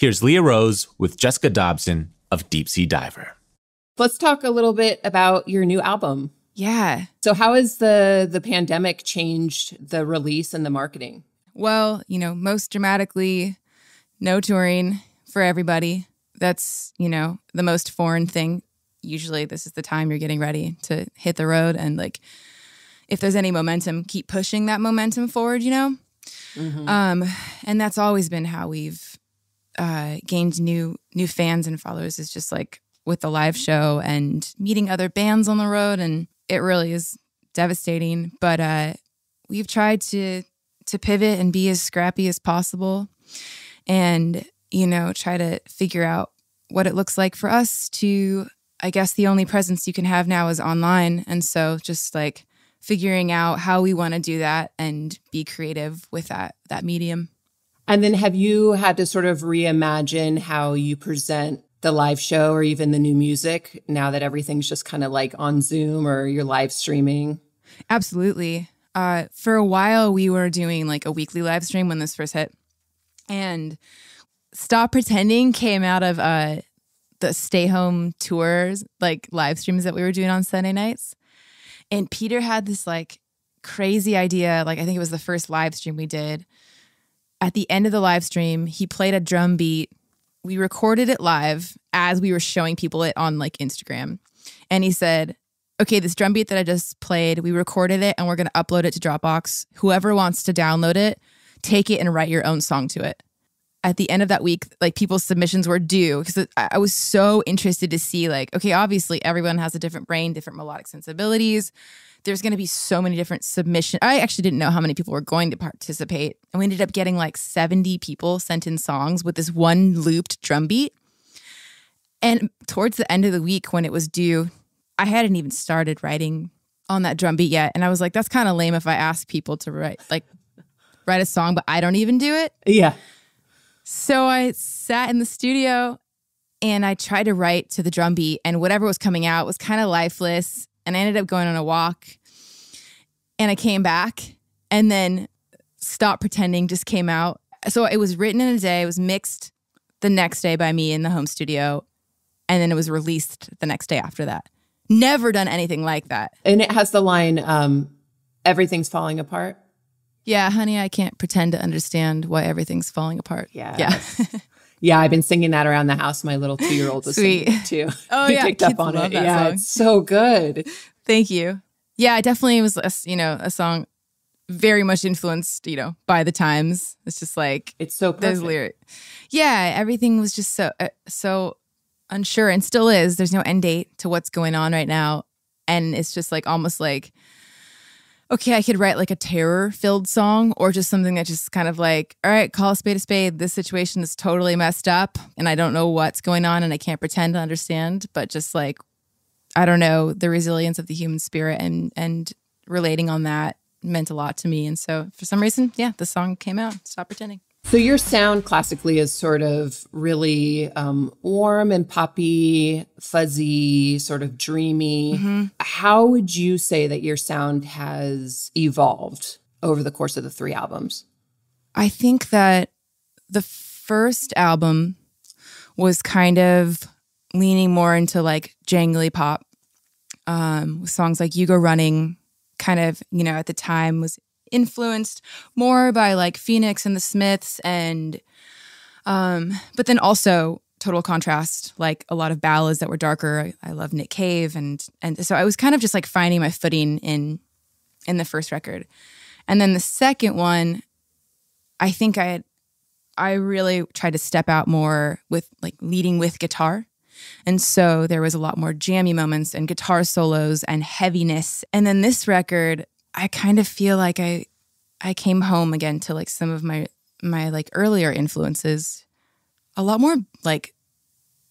Here's Leah Rose with Jessica Dobson of Deep Sea Diver. Let's talk a little bit about your new album. Yeah. So how has the the pandemic changed the release and the marketing? Well, you know, most dramatically, no touring for everybody. That's, you know, the most foreign thing. Usually this is the time you're getting ready to hit the road and like if there's any momentum, keep pushing that momentum forward, you know? Mm-hmm. Um, and that's always been how we've uh, gained new new fans and followers is just like with the live show and meeting other bands on the road and it really is devastating but uh, we've tried to to pivot and be as scrappy as possible and you know try to figure out what it looks like for us to i guess the only presence you can have now is online and so just like figuring out how we want to do that and be creative with that that medium. And then have you had to sort of reimagine how you present the live show or even the new music now that everything's just kind of like on Zoom or you're live streaming? Absolutely. Uh, for a while, we were doing like a weekly live stream when this first hit. And Stop Pretending came out of uh, the stay home tours, like live streams that we were doing on Sunday nights. And Peter had this like crazy idea. Like, I think it was the first live stream we did. At the end of the live stream, he played a drum beat. We recorded it live as we were showing people it on like Instagram. And he said, Okay, this drum beat that I just played, we recorded it and we're going to upload it to Dropbox. Whoever wants to download it, take it and write your own song to it at the end of that week, like people's submissions were due because I was so interested to see, like, okay, obviously everyone has a different brain, different melodic sensibilities. There's going to be so many different submissions. I actually didn't know how many people were going to participate. And we ended up getting like 70 people sent in songs with this one looped drum beat. And towards the end of the week, when it was due, I hadn't even started writing on that drum beat yet. And I was like, that's kind of lame if I ask people to write, like, write a song, but I don't even do it. Yeah. So I sat in the studio and I tried to write to the drum beat, and whatever was coming out was kind of lifeless. And I ended up going on a walk and I came back and then Stop Pretending just came out. So it was written in a day, it was mixed the next day by me in the home studio, and then it was released the next day after that. Never done anything like that. And it has the line, um, everything's falling apart. Yeah, honey, I can't pretend to understand why everything's falling apart. Yeah. Yeah. yeah, I've been singing that around the house. My little two year old was Sweet. singing it too. Oh, he yeah. picked up Kids on love it. that Yeah, song. it's so good. Thank you. Yeah, it definitely was, a, you know, a song very much influenced, you know, by the times. It's just like It's so those perfect. lyrics. Yeah, everything was just so uh, so unsure and still is. There's no end date to what's going on right now, and it's just like almost like okay, I could write like a terror filled song or just something that just kind of like, all right, call a spade a spade. This situation is totally messed up and I don't know what's going on and I can't pretend to understand, but just like I don't know, the resilience of the human spirit and and relating on that meant a lot to me. And so for some reason, yeah, the song came out. Stop pretending. So your sound classically is sort of really um, warm and poppy, fuzzy, sort of dreamy. Mm-hmm. How would you say that your sound has evolved over the course of the three albums? I think that the first album was kind of leaning more into like jangly pop um, with songs like You Go Running, kind of, you know, at the time was influenced more by like Phoenix and the Smiths and um but then also total contrast like a lot of ballads that were darker. I, I love Nick Cave and and so I was kind of just like finding my footing in in the first record. And then the second one I think I I really tried to step out more with like leading with guitar. And so there was a lot more jammy moments and guitar solos and heaviness. And then this record I kind of feel like I I came home again to like some of my my like earlier influences a lot more like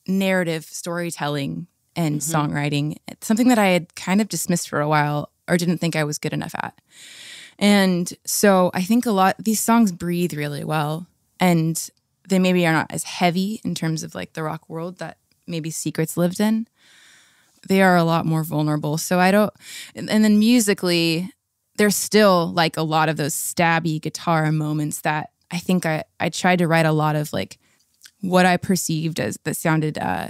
narrative storytelling and mm-hmm. songwriting something that I had kind of dismissed for a while or didn't think I was good enough at. And so I think a lot these songs breathe really well and they maybe are not as heavy in terms of like the rock world that maybe Secrets lived in. They are a lot more vulnerable. So I don't and, and then musically there's still like a lot of those stabby guitar moments that I think I, I tried to write a lot of like what I perceived as that sounded uh,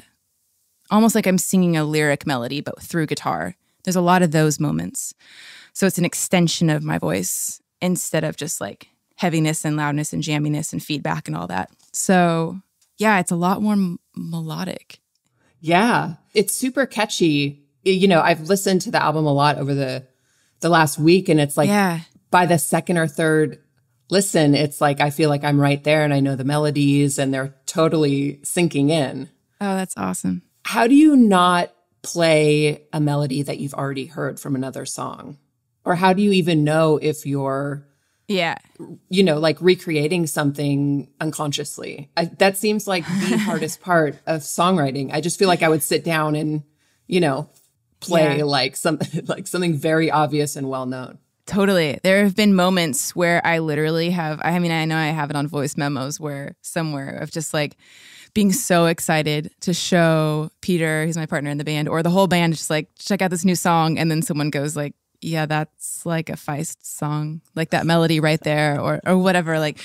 almost like I'm singing a lyric melody, but through guitar. There's a lot of those moments. So it's an extension of my voice instead of just like heaviness and loudness and jamminess and feedback and all that. So yeah, it's a lot more m- melodic. Yeah, it's super catchy. You know, I've listened to the album a lot over the the last week and it's like yeah. by the second or third listen, it's like I feel like I'm right there and I know the melodies and they're totally sinking in. Oh, that's awesome. How do you not play a melody that you've already heard from another song? Or how do you even know if you're yeah you know like recreating something unconsciously I, that seems like the hardest part of songwriting i just feel like i would sit down and you know play yeah. like some like something very obvious and well known Totally. There have been moments where I literally have, I mean, I know I have it on voice memos where somewhere of just like being so excited to show Peter, who's my partner in the band, or the whole band, just like, check out this new song. And then someone goes, like, yeah, that's like a Feist song, like that melody right there, or or whatever. Like,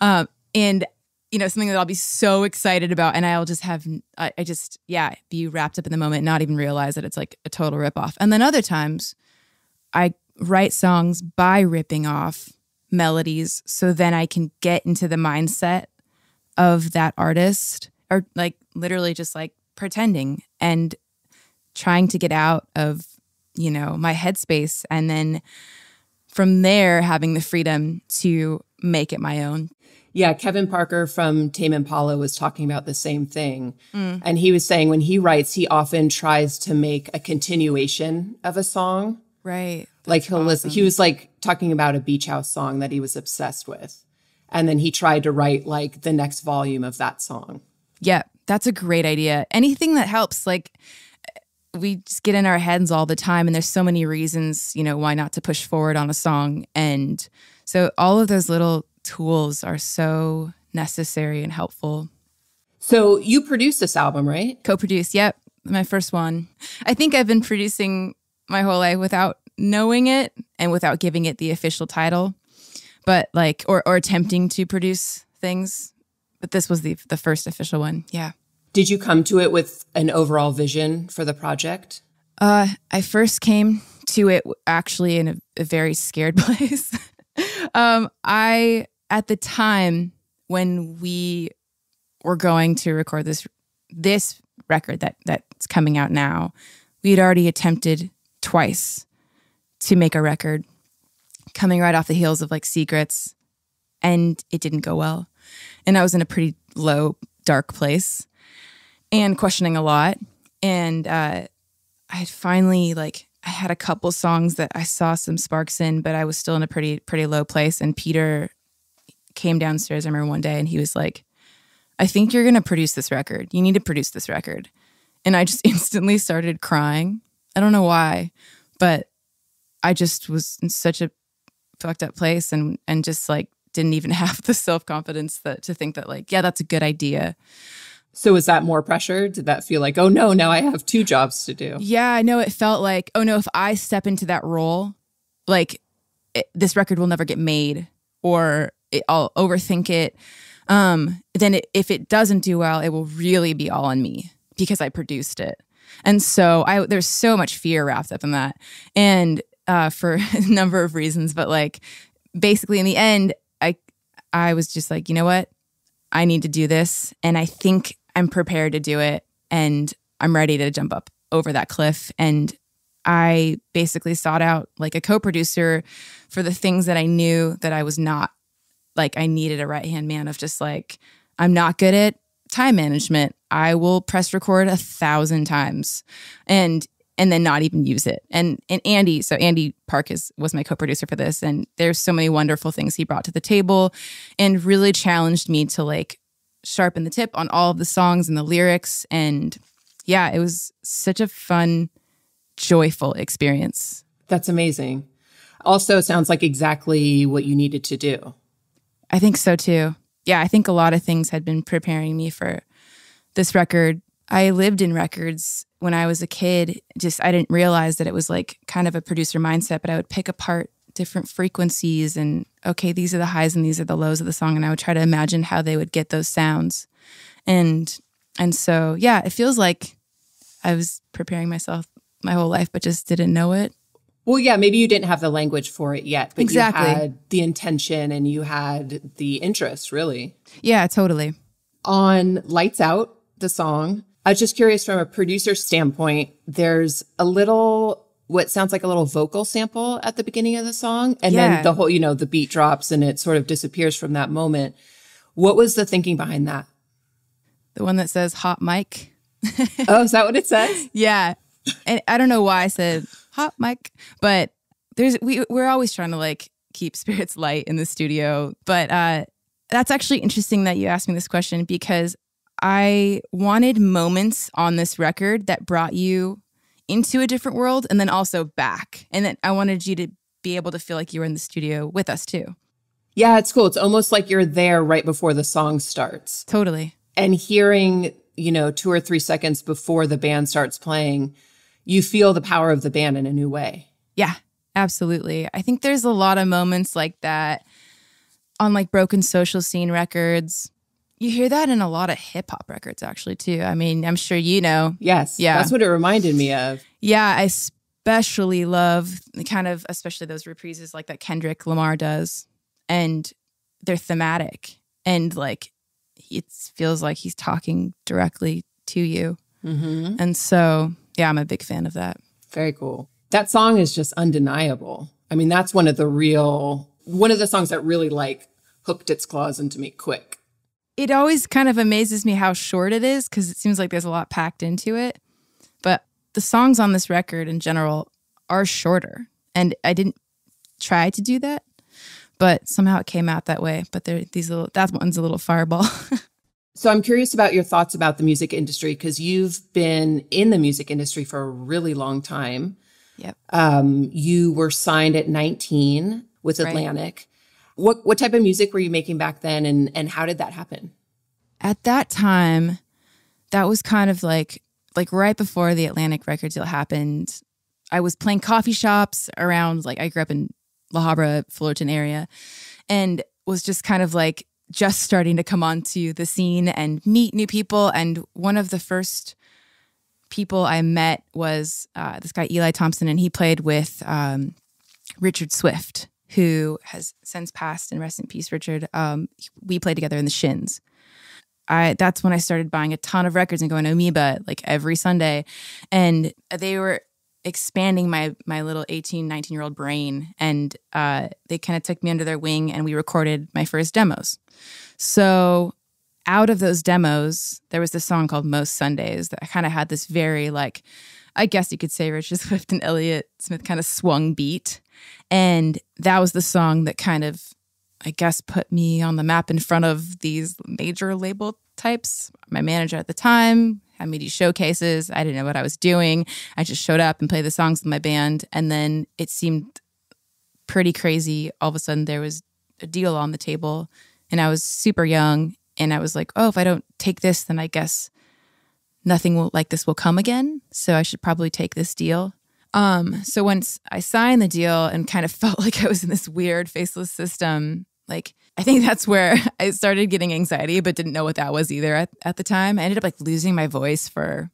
um, and you know, something that I'll be so excited about, and I'll just have, I, I just, yeah, be wrapped up in the moment, not even realize that it's like a total rip off. And then other times, I write songs by ripping off melodies, so then I can get into the mindset of that artist, or like literally just like pretending and trying to get out of you know, my headspace. And then from there, having the freedom to make it my own. Yeah, Kevin Parker from Tame Impala was talking about the same thing. Mm. And he was saying when he writes, he often tries to make a continuation of a song. Right. That's like he'll awesome. listen, he was like talking about a beach house song that he was obsessed with. And then he tried to write like the next volume of that song. Yeah, that's a great idea. Anything that helps, like, we just get in our heads all the time and there's so many reasons you know why not to push forward on a song and so all of those little tools are so necessary and helpful so you produced this album right co-produced yep my first one i think i've been producing my whole life without knowing it and without giving it the official title but like or or attempting to produce things but this was the the first official one yeah did you come to it with an overall vision for the project? Uh, I first came to it actually in a, a very scared place. Um, I, at the time when we were going to record this this record that that's coming out now, we had already attempted twice to make a record, coming right off the heels of like Secrets, and it didn't go well. And I was in a pretty low, dark place and questioning a lot. And uh, I had finally like I had a couple songs that I saw some sparks in, but I was still in a pretty pretty low place. And Peter came downstairs. I remember one day, and he was like, "I think you're gonna produce this record. You need to produce this record." And I just instantly started crying. I don't know why, but I just was in such a fucked up place, and and just like didn't even have the self confidence that to think that like, yeah, that's a good idea. So was that more pressure? Did that feel like, oh no, now I have two jobs to do? Yeah, I know it felt like, oh no, if I step into that role, like it, this record will never get made or it, I'll overthink it. Um, then it, if it doesn't do well, it will really be all on me because I produced it. And so I there's so much fear wrapped up in that. And uh, for a number of reasons, but like basically in the end, I I was just like, you know what? I need to do this. And I think I'm prepared to do it and I'm ready to jump up over that cliff. And I basically sought out like a co producer for the things that I knew that I was not like, I needed a right hand man of just like, I'm not good at time management. I will press record a thousand times and and then not even use it. And and Andy, so Andy Park is was my co-producer for this and there's so many wonderful things he brought to the table and really challenged me to like sharpen the tip on all of the songs and the lyrics. And yeah, it was such a fun, joyful experience. That's amazing. Also, sounds like exactly what you needed to do. I think so too. Yeah, I think a lot of things had been preparing me for this record. I lived in records when I was a kid. Just I didn't realize that it was like kind of a producer mindset, but I would pick apart different frequencies and okay, these are the highs and these are the lows of the song. And I would try to imagine how they would get those sounds. And and so yeah, it feels like I was preparing myself my whole life, but just didn't know it. Well, yeah, maybe you didn't have the language for it yet, but Exactly. you had the intention and you had the interest, really. Yeah, totally. On Lights Out, the song, I was just curious from a producer standpoint, there's a little what sounds like a little vocal sample at the beginning of the song and Yeah. then the whole, you know, the beat drops and it sort of disappears from that moment. What was the thinking behind that? The one that says hot mic. Oh, is that what it says? Yeah. And I don't know why I said hot mic, but there's we we're always trying to like keep spirits light in the studio. But uh that's actually interesting that you asked me this question because I wanted moments on this record that brought you into a different world and then also back. And then I wanted you to be able to feel like you were in the studio with us too. Yeah, it's cool. It's almost like you're there right before the song starts. Totally. and hearing, you know, two or three seconds before the band starts playing, you feel the power of the band in a new way. Yeah, absolutely. I think there's a lot of moments like that on like broken social scene records. You hear that in a lot of hip hop records actually too. I mean, I'm sure you know. Yes. Yeah. That's what it reminded me of. Yeah, I especially love the kind of especially those reprises like that Kendrick Lamar does and they're thematic and like it feels like he's talking directly to you. Mm-hmm. And so, yeah, I'm a big fan of that. Very cool. That song is just undeniable. I mean, that's one of the real, one of the songs that really like hooked its claws into me quick. It always kind of amazes me how short it is because it seems like there's a lot packed into it. But the songs on this record in general are shorter. And I didn't try to do that, but somehow it came out that way. But there these little that one's a little fireball. So I'm curious about your thoughts about the music industry because you've been in the music industry for a really long time. yep. Um, you were signed at 19 with Right. What what type of music were you making back then, and and how did that happen? At that time, that was kind of like like right before the Atlantic record deal happened. I was playing coffee shops around like I grew up in La Habra, Fullerton area, and was just kind of like just starting to come onto the scene and meet new people. And one of the first people I met was uh, this guy Eli Thompson, and he played with um, Richard Swift, who has since passed. And rest in peace, Richard. Um, we played together in the Shins. I that's when I started buying a ton of records and going to Amoeba like every Sunday. And they were expanding my my little 18, 19 year old brain. And uh, they kind of took me under their wing and we recorded my first demos. So out of those demos, there was this song called Most Sundays that kind of had this very like, I guess you could say Richard Swift and Elliott Smith kind of swung beat. And that was the song that kind of I guess, put me on the map in front of these major label types. My manager at the time had me do showcases. I didn't know what I was doing. I just showed up and played the songs with my band. And then it seemed pretty crazy. All of a sudden, there was a deal on the table, and I was super young. And I was like, oh, if I don't take this, then I guess nothing will like this will come again. So I should probably take this deal. Um, so once I signed the deal and kind of felt like I was in this weird faceless system, like I think that's where I started getting anxiety, but didn't know what that was either at, at the time. I ended up like losing my voice for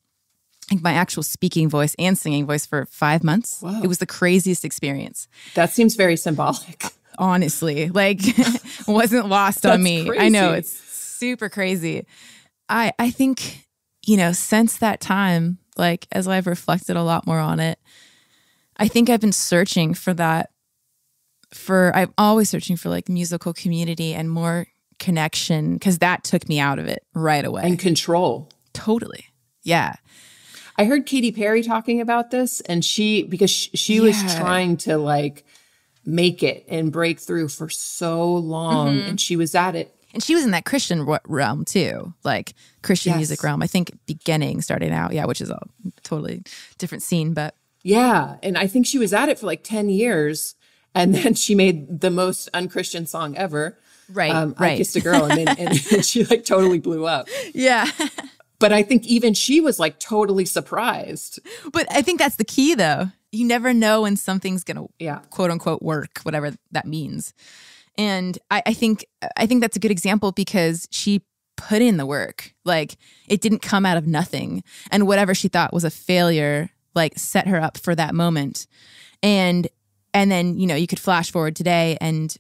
like my actual speaking voice and singing voice for five months. Whoa. It was the craziest experience. That seems very symbolic. Honestly, like wasn't lost on me. I know it's super crazy. I I think you know since that time, like as I've reflected a lot more on it, I think I've been searching for that. For I'm always searching for like musical community and more connection because that took me out of it right away. and control. totally, yeah. I heard Katy Perry talking about this, and she because she, she was trying to like make it and break through for so long, Mm-hmm. and she was at it. And she was in that Christian realm too, like Christian Yes. music realm. I think beginning, starting out, yeah, which is a totally different scene, but Yeah, and I think she was at it for like ten years, and then she made the most unchristian song ever. right, Um, I right, kissed a girl, and then and she like totally blew up. yeah. But I think even she was like totally surprised. but I think that's the key, though. You never know when something's gonna Yeah. quote unquote work, whatever that means. And I, I think I think that's a good example because she put in the work. Like it didn't come out of nothing. And whatever she thought was a failure, like set her up for that moment. And and then, you know, you could flash forward today and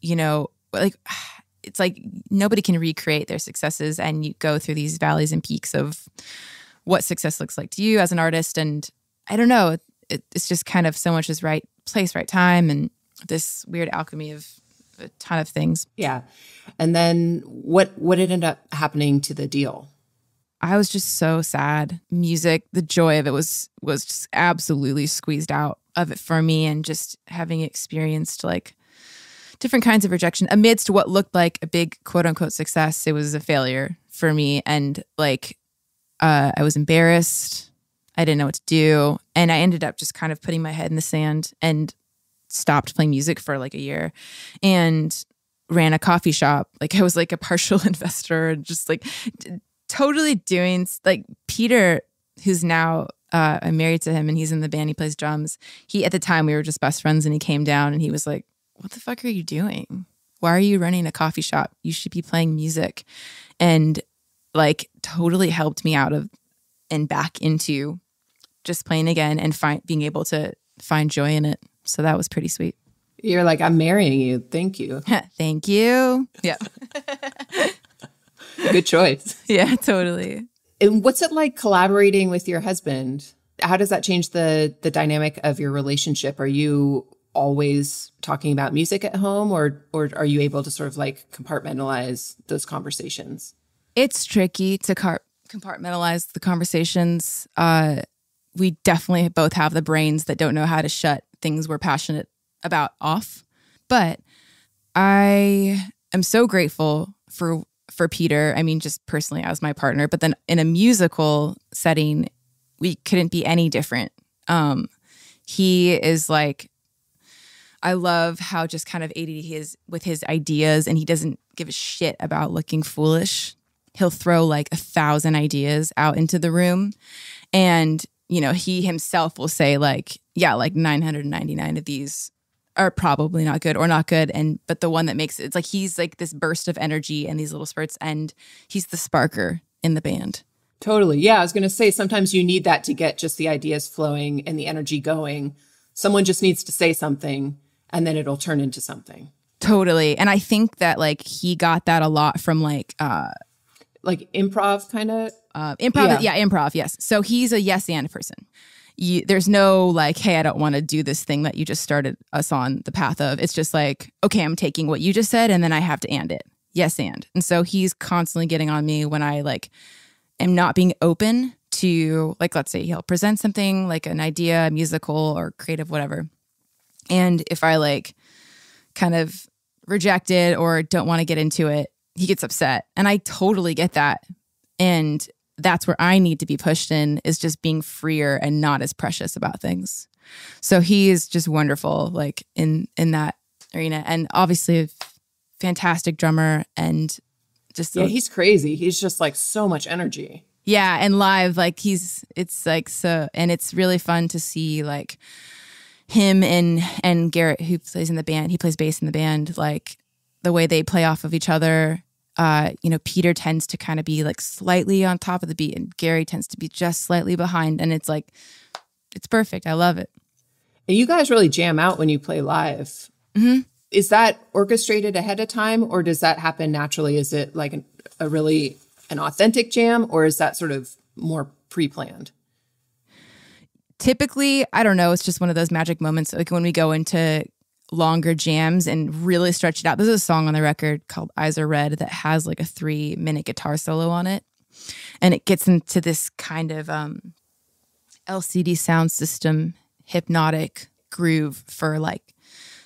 you know, like it's like nobody can recreate their successes and you go through these valleys and peaks of what success looks like to you as an artist and I don't know, it, it's just kind of so much is right place, right time and this weird alchemy of a ton of things. Yeah. And then what what ended up happening to the deal? I was just so sad. Music, the joy of it was was just absolutely squeezed out of it for me and just having experienced like different kinds of rejection amidst what looked like a big quote unquote success, it was a failure for me and like uh I was embarrassed. I didn't know what to do and I ended up just kind of putting my head in the sand and stopped playing music for like a year and ran a coffee shop. Like I was like a partial investor and just like totally doing like Peter, who's now uh, I'm married to him and he's in the band. He plays drums. He at the time we were just best friends and he came down and he was like, "What the fuck are you doing? Why are you running a coffee shop? You should be playing music." And like totally helped me out of and back into just playing again and find being able to find joy in it. So that was pretty sweet. You're like, I'm marrying you. Thank you. Thank you. Yeah. Good choice. Yeah, totally. And what's it like collaborating with your husband? How does that change the the dynamic of your relationship? Are you always talking about music at home or or are you able to sort of like compartmentalize those conversations? It's tricky to car- compartmentalize the conversations. Uh we definitely both have the brains that don't know how to shut things we're passionate about off. But I am so grateful for for Peter. I mean, just personally as my partner, but then in a musical setting, we couldn't be any different. Um, he is like, I love how just kind of ADD he is with his ideas, and he doesn't give a shit about looking foolish. He'll throw like a thousand ideas out into the room, and you know, he himself will say like, yeah, like 999 of these are probably not good or not good and but the one that makes it, it's like he's like this burst of energy and these little spurts and he's the sparker in the band. Totally. Yeah i was going to say sometimes you need that to get just the ideas flowing and the energy going. Someone just needs to say something and then it'll turn into something. Totally. And i think that like he got that a lot from like uh like improv kind of uh improv yeah. yeah improv yes. So he's a yes and person you, there's no like, hey, I don't want to do this thing that you just started us on the path of. It's just like, okay, I'm taking what you just said and then I have to and it. Yes, and. And so he's constantly getting on me when I like am not being open to like, let's say he'll present something like an idea, musical or creative, whatever. And if I like kind of reject it or don't want to get into it, he gets upset. And I totally get that. And that's where I need to be pushed in is just being freer and not as precious about things. So he is just wonderful, like in in that arena, and obviously a fantastic drummer and just yeah, he's crazy. He's just like so much energy. Yeah, and live, like he's it's like so, and it's really fun to see like him and and Garrett who plays in the band. He plays bass in the band, like the way they play off of each other uh, you know, Peter tends to kind of be like slightly on top of the beat and Gary tends to be just slightly behind. And it's like, it's perfect. I love it. And you guys really jam out when you play live. Mm-hmm. Is that orchestrated ahead of time or does that happen naturally? Is it like an, a really an authentic jam or is that sort of more pre planned? Typically, I don't know. It's just one of those magic moments. Like when we go into longer jams and really stretch it out. There's a song on the record called Eyes Are Red that has like a three minute guitar solo on it. And it gets into this kind of um, LCD Soundsystem hypnotic groove for like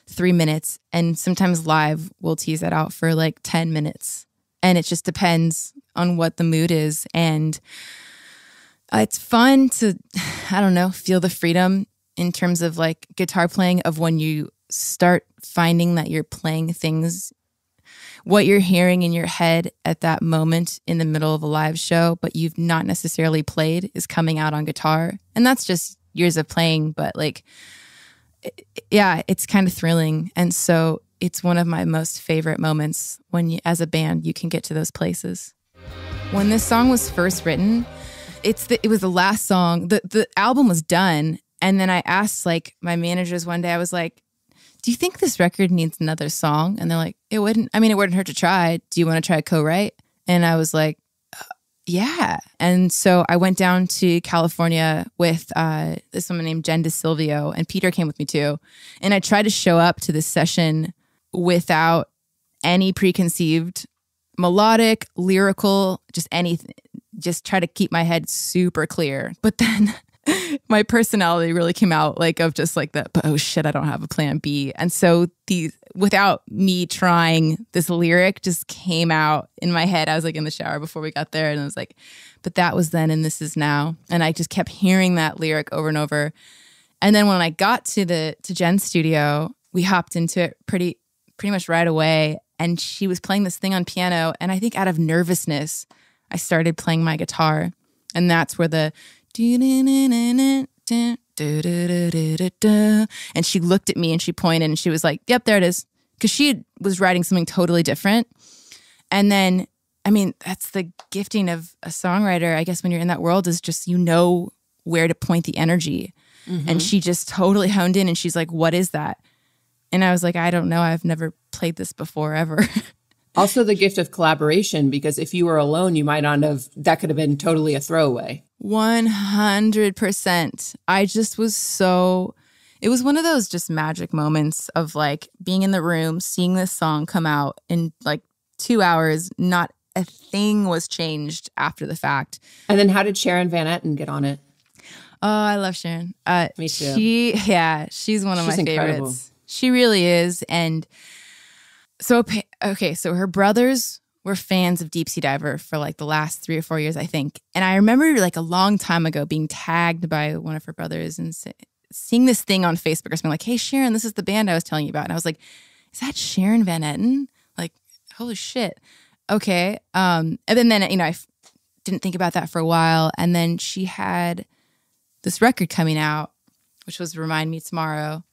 three minutes. And sometimes live we'll tease that out for like 10 minutes. And it just depends on what the mood is. And uh, it's fun to, I don't know, feel the freedom in terms of like guitar playing of when you start finding that you're playing things what you're hearing in your head at that moment in the middle of a live show, but you've not necessarily played is coming out on guitar. And that's just years of playing, but like, yeah, it's kind of thrilling. And so it's one of my most favorite moments when you, as a band, you can get to those places. When this song was first written, it's the, it was the last song. The the album was done, and then I asked like my managers one day. I was like, "Do you think this record needs another song?" And they're like, "It wouldn't. I mean, it wouldn't hurt to try. Do you want to try co-write?" And I was like, uh, "Yeah." And so I went down to California with uh, this woman named Jen Decilveo, and Peter came with me too. And I tried to show up to this session without any preconceived melodic, lyrical, just anything. Just try to keep my head super clear. But then my personality really came out like of just like that, oh shit, I don't have a plan B. And so these without me trying, this lyric just came out in my head. I was like in the shower before we got there and I was like, but that was then and this is now. And I just kept hearing that lyric over and over. And then when I got to the to Jen's studio, we hopped into it pretty pretty much right away and she was playing this thing on piano and i think out of nervousness i started playing my guitar and that's where the and she looked at me and she pointed and she was like yep there it is. Because she was writing something totally different. And then i mean that's the gifting of a songwriter i guess when you're in that world is just you know where to point the energy. Mm-hmm. and she just totally honed in and she's like what is that? And i was like i don't know. I've never played this before ever. also, the gift of collaboration, because if you were alone, you might not have, that could have been totally a throwaway. 100%. I just was so, it was one of those just magic moments of like being in the room, seeing this song come out in like two hours, not a thing was changed after the fact. And then how did Sharon Van Etten get on it? Oh, I love Sharon. Uh, Me too. She, yeah, she's one of she's my incredible. favorites. She really is. And so okay, so her brothers were fans of Deep Sea Diver for like the last three or four years, I think. And I remember like a long time ago being tagged by one of her brothers and seeing this thing on Facebook or something like, "Hey Sharon, this is the band I was telling you about." And I was like, "Is that Sharon Van Etten?" Like, holy shit. Okay. Um, and then then you know I f- didn't think about that for a while, and then she had this record coming out, which was "Remind Me Tomorrow,"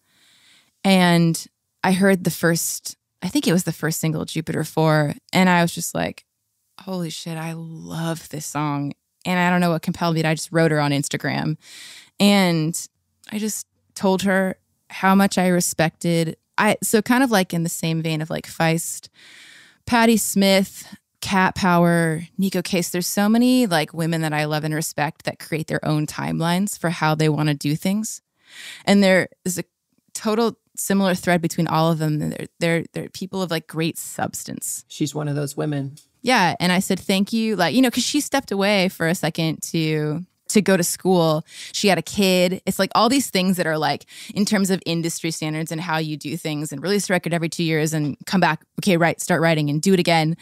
and I heard the first I think it was the first single, Jupiter 4. And I was just like, holy shit, I love this song. And I don't know what compelled me. I just wrote her on Instagram. And I just told her how much I respected. I so kind of like in the same vein of like Feist, Patti Smith, Cat Power, Neko Case. There's so many like women that I love and respect that create their own timelines for how they want to do things. And there is a total similar thread between all of them. They're, they're, they're people of like great substance. She's one of those women. Yeah. And I said, thank you. Like, you know, cause she stepped away for a second to, to go to school. She had a kid. It's like all these things that are like in terms of industry standards and how you do things and release a record every two years and come back. Okay, right. Start writing and do it again.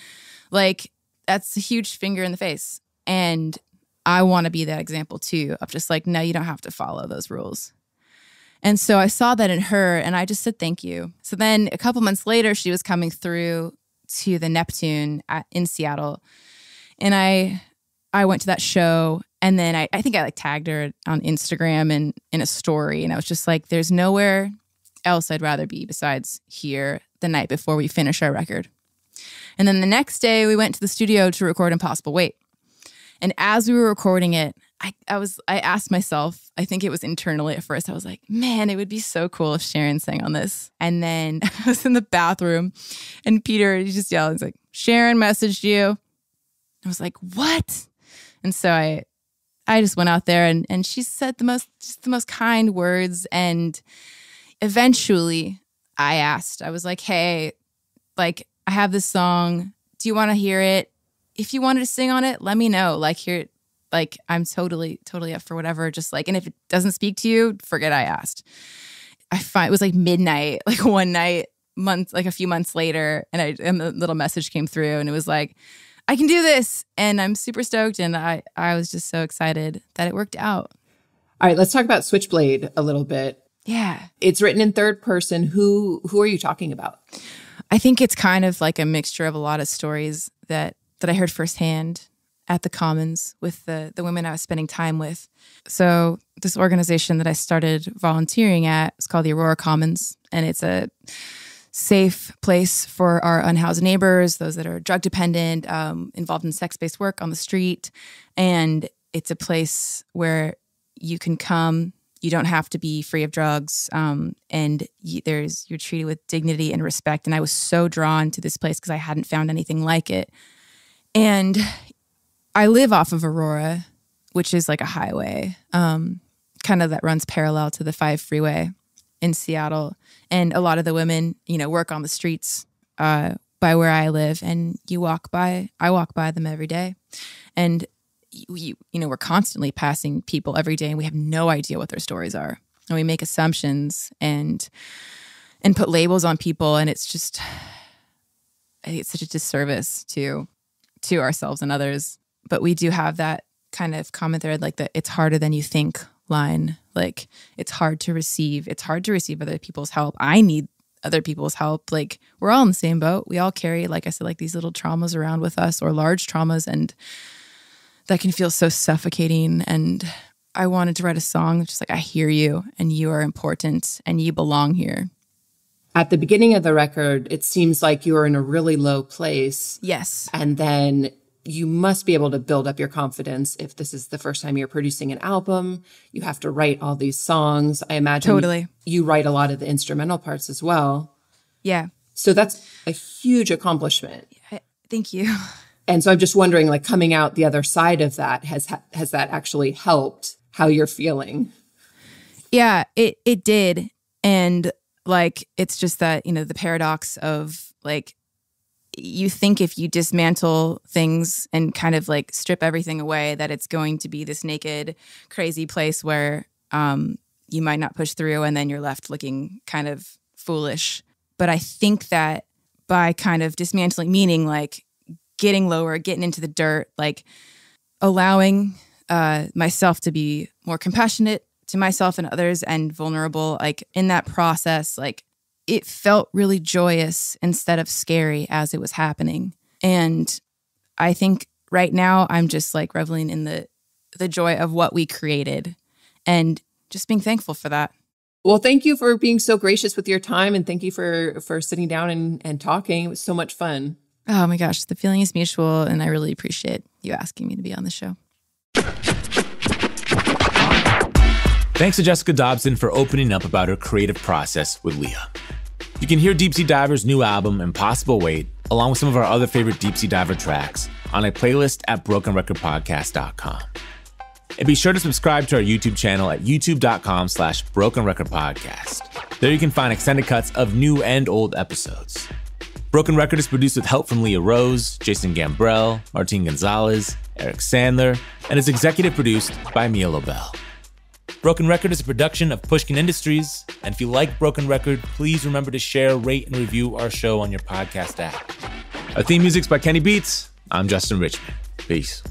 Like that's a huge finger in the face. And I want to be that example too of just like, no, you don't have to follow those rules. And so I saw that in her and I just said thank you. So then a couple months later, she was coming through to the Neptune at, in Seattle. And I I went to that show and then I, I think I like tagged her on Instagram and in a story. And I was just like, there's nowhere else I'd rather be besides here the night before we finish our record. And then the next day we went to the studio to record Impossible Weight. And as we were recording it, I, I was I asked myself, I think it was internally at first, I was like, man, it would be so cool if Sharon sang on this. And then I was in the bathroom and Peter he just yelled, he's like, Sharon messaged you. I was like, what? And so I I just went out there and and she said the most just the most kind words. And eventually I asked, I was like, hey, like I have this song. Do you want to hear it? If you wanted to sing on it, let me know. Like here like I'm totally, totally up for whatever. Just like, and if it doesn't speak to you, forget I asked. I find it was like midnight, like one night, month, like a few months later, and I and a little message came through, and it was like, I can do this, and I'm super stoked, and I I was just so excited that it worked out. All right, let's talk about Switchblade a little bit. Yeah, it's written in third person. Who who are you talking about? I think it's kind of like a mixture of a lot of stories that that I heard firsthand at the Commons with the, the women I was spending time with. So, this organization that I started volunteering at is called the Aurora Commons, and it's a safe place for our unhoused neighbors, those that are drug dependent, um, involved in sex based work on the street. And it's a place where you can come. You don't have to be free of drugs, um, and you, there's you're treated with dignity and respect. And I was so drawn to this place because I hadn't found anything like it. And I live off of Aurora, which is like a highway, um, kind of that runs parallel to the five freeway in Seattle. And a lot of the women, you know, work on the streets uh, by where I live. And you walk by, I walk by them every day. And you, you know, we're constantly passing people every day and we have no idea what their stories are. And we make assumptions and and put labels on people and it's just it's such a disservice to to ourselves and others. But we do have that kind of common thread like that it's harder than you think line. Like it's hard to receive. It's hard to receive other people's help. I need other people's help. Like we're all in the same boat. We all carry, like I said, like these little traumas around with us or large traumas and that can feel so suffocating. And I wanted to write a song just like I hear you and you are important and you belong here. At the beginning of the record, it seems like you are in a really low place. Yes. And then you must be able to build up your confidence if this is the first time you're producing an album. You have to write all these songs. I imagine totally. you write a lot of the instrumental parts as well. Yeah. So that's a huge accomplishment. Thank you. And so I'm just wondering like coming out the other side of that has has that actually helped how you're feeling? Yeah, it it did. And like it's just that, you know, the paradox of like you think if you dismantle things and kind of like strip everything away that it's going to be this naked crazy place where um, you might not push through and then you're left looking kind of foolish. But i think that by kind of dismantling meaning like getting lower getting into the dirt like allowing uh, myself to be more compassionate to myself and others and vulnerable like in that process like it felt really joyous instead of scary as it was happening. And I think right now I'm just like reveling in the the joy of what we created and just being thankful for that. Well, thank you for being so gracious with your time and thank you for for sitting down and, and talking. It was so much fun. Oh my gosh, the feeling is mutual and I really appreciate you asking me to be on the show. Thanks to Jessica Dobson for opening up about her creative process with Leah. You can hear Deep Sea Diver's new album, Impossible Weight, along with some of our other favorite Deep Sea Diver tracks on a playlist at brokenrecordpodcast.com. And be sure to subscribe to our YouTube channel at youtube.com slash brokenrecordpodcast. There you can find extended cuts of new and old episodes. Broken Record is produced with help from Leah Rose, Jason Gambrell, Martin Gonzalez, Eric Sandler, and is executive produced by Mia Lobel. Broken Record is a production of Pushkin Industries. And if you like Broken Record, please remember to share, rate, and review our show on your podcast app. Our theme music's by Kenny Beats. I'm Justin Richmond. Peace.